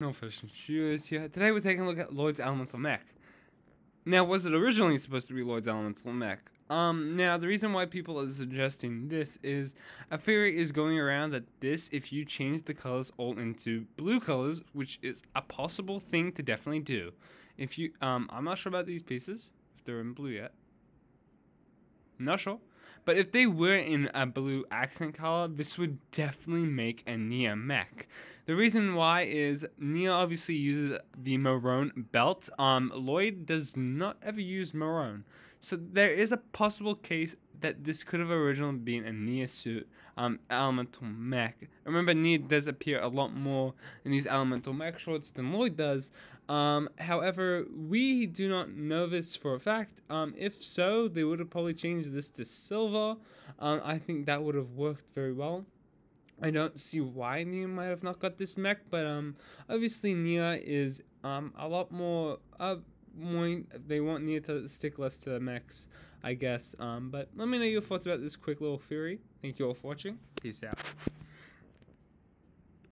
No fish and shoes here. Today we're taking a look at Lloyd's Elemental Mech. Now, was it originally supposed to be Lloyd's Elemental Mech? Um, now, the reason why people are suggesting this is a theory is going around that this, if you change the colors all into blue colors, which is a possible thing to definitely do. If you, um, I'm not sure about these pieces, if they're in blue yet. Not sure. But if they were in a blue accent color, this would definitely make a Nya mech. The reason why is Nya obviously uses the maroon belt. Um, Lloyd does not ever use maroon. So there is a possible case that this could have originally been a Nya suit, um, elemental mech. Remember, Nya does appear a lot more in these elemental mech shorts than Lloyd does. Um, however, we do not know this for a fact. Um, if so, they would have probably changed this to silver. Um, I think that would have worked very well. I don't see why Nya might have not got this mech, but um, obviously Nya is um a lot more uh They want Nya to stick less to the mechs. I guess. Um, but let me know your thoughts about this quick little theory. Thank you all for watching. Peace out.